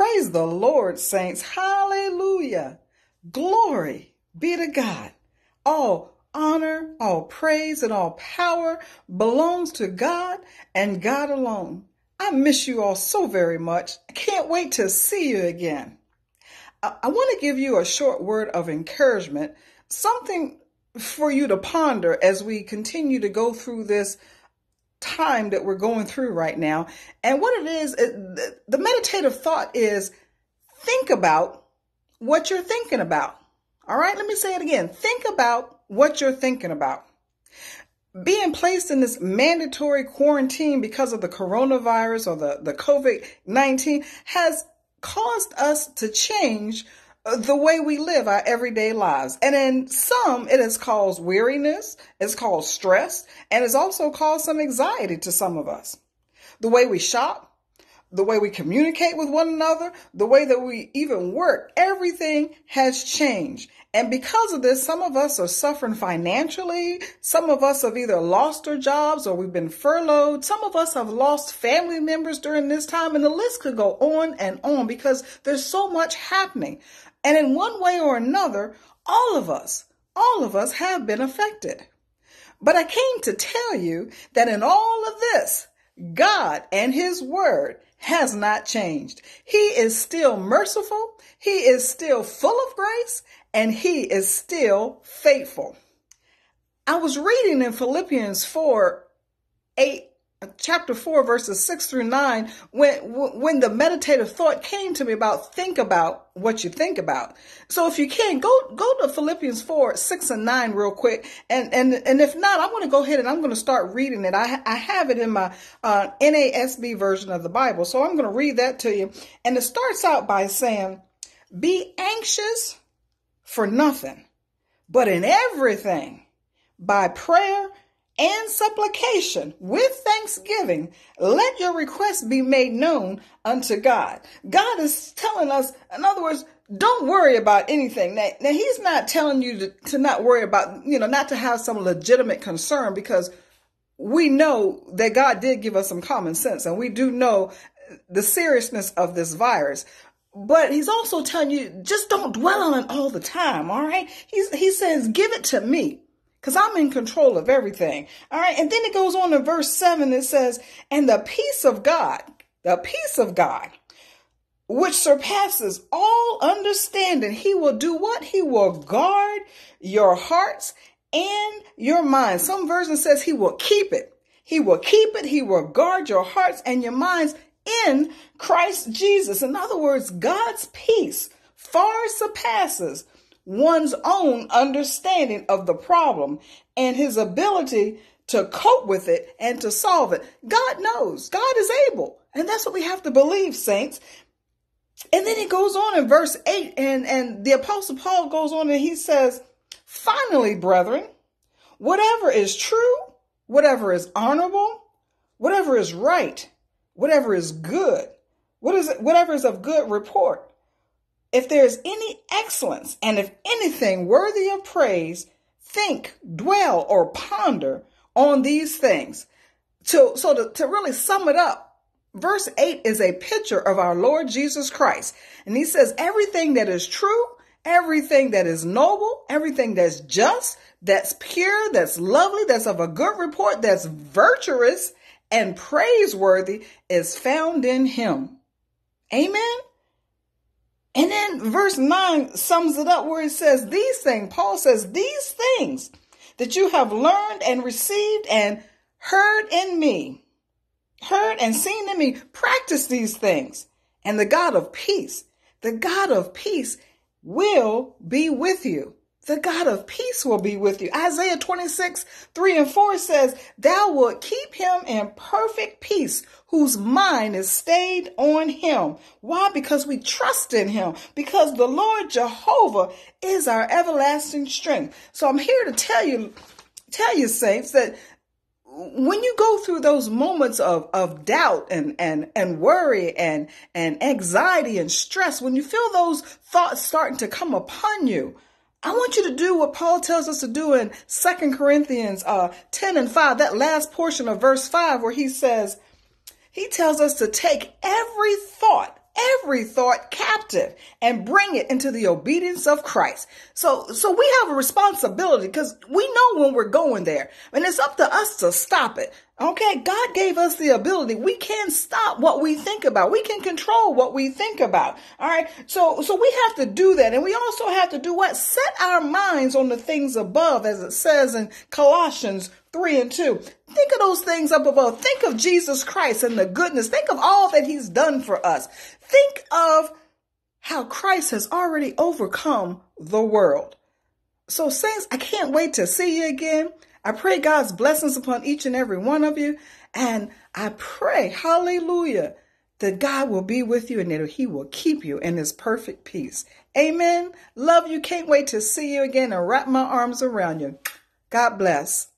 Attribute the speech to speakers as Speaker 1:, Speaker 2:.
Speaker 1: Praise the Lord, saints. Hallelujah. Glory be to God. All honor, all praise, and all power belongs to God and God alone. I miss you all so very much. I can't wait to see you again. I, I want to give you a short word of encouragement, something for you to ponder as we continue to go through this time that we're going through right now. And what it is, it, the meditative thought is think about what you're thinking about. All right, let me say it again. Think about what you're thinking about. Being placed in this mandatory quarantine because of the coronavirus or the, the COVID 19 has caused us to change the way we live our everyday lives. And in some, it has caused weariness, it's caused stress, and it's also caused some anxiety to some of us. The way we shop, the way we communicate with one another, the way that we even work, everything has changed. And because of this, some of us are suffering financially. Some of us have either lost our jobs or we've been furloughed. Some of us have lost family members during this time. And the list could go on and on because there's so much happening. And in one way or another, all of us, all of us have been affected. But I came to tell you that in all of this, God and his word has not changed. He is still merciful. He is still full of grace and he is still faithful. I was reading in Philippians 4, 8 chapter 4 verses 6 through 9 when when the meditative thought came to me about think about what you think about. So if you can go go to philippians 4 6 and 9 real quick. And and and if not i'm going to go ahead and i'm going to start reading it. I i have it in my uh, nasb version of the bible. So i'm going to read that to you. And it starts out by saying be anxious for nothing but in everything by prayer and supplication with thanksgiving, let your requests be made known unto God. God is telling us, in other words, don't worry about anything. Now, now he's not telling you to, to not worry about, you know, not to have some legitimate concern because we know that God did give us some common sense and we do know the seriousness of this virus. But he's also telling you, just don't dwell on it all the time. All right. He's, he says, give it to me because I'm in control of everything. All right. And then it goes on in verse 7, it says, And the peace of God, the peace of God, which surpasses all understanding, he will do what? He will guard your hearts and your minds. Some version says he will keep it. He will keep it. He will guard your hearts and your minds in Christ Jesus. In other words, God's peace far surpasses one's own understanding of the problem and his ability to cope with it and to solve it. God knows. God is able. And that's what we have to believe, saints. And then he goes on in verse 8, and, and the apostle Paul goes on and he says, Finally, brethren, whatever is true, whatever is honorable, whatever is right, whatever is good, what is whatever is of good report, if there is any excellence and if anything worthy of praise, think, dwell, or ponder on these things. So, so to, to really sum it up, verse 8 is a picture of our Lord Jesus Christ. And he says, everything that is true, everything that is noble, everything that's just, that's pure, that's lovely, that's of a good report, that's virtuous and praiseworthy is found in him. Amen. And then verse 9 sums it up where it says, These things, Paul says, These things that you have learned and received and heard in me, heard and seen in me, practice these things. And the God of peace, the God of peace will be with you the God of peace will be with you. Isaiah 26, 3 and 4 says, Thou wilt keep him in perfect peace, whose mind is stayed on him. Why? Because we trust in him, because the Lord Jehovah is our everlasting strength. So I'm here to tell you, tell you, saints, that when you go through those moments of, of doubt and, and, and worry and, and anxiety and stress, when you feel those thoughts starting to come upon you, I want you to do what Paul tells us to do in Second Corinthians uh, 10 and 5, that last portion of verse 5, where he says, he tells us to take every thought, every thought captive and bring it into the obedience of Christ. So, so we have a responsibility because we know when we're going there and it's up to us to stop it. Okay. God gave us the ability. We can stop what we think about. We can control what we think about. All right. So, so we have to do that. And we also have to do what? Set our minds on the things above, as it says in Colossians 3 and 2. Think of those things up above. Think of Jesus Christ and the goodness. Think of all that he's done for us. Think of how Christ has already overcome the world. So, saints, I can't wait to see you again. I pray God's blessings upon each and every one of you. And I pray, hallelujah, that God will be with you and that He will keep you in His perfect peace. Amen. Love you. Can't wait to see you again and wrap my arms around you. God bless.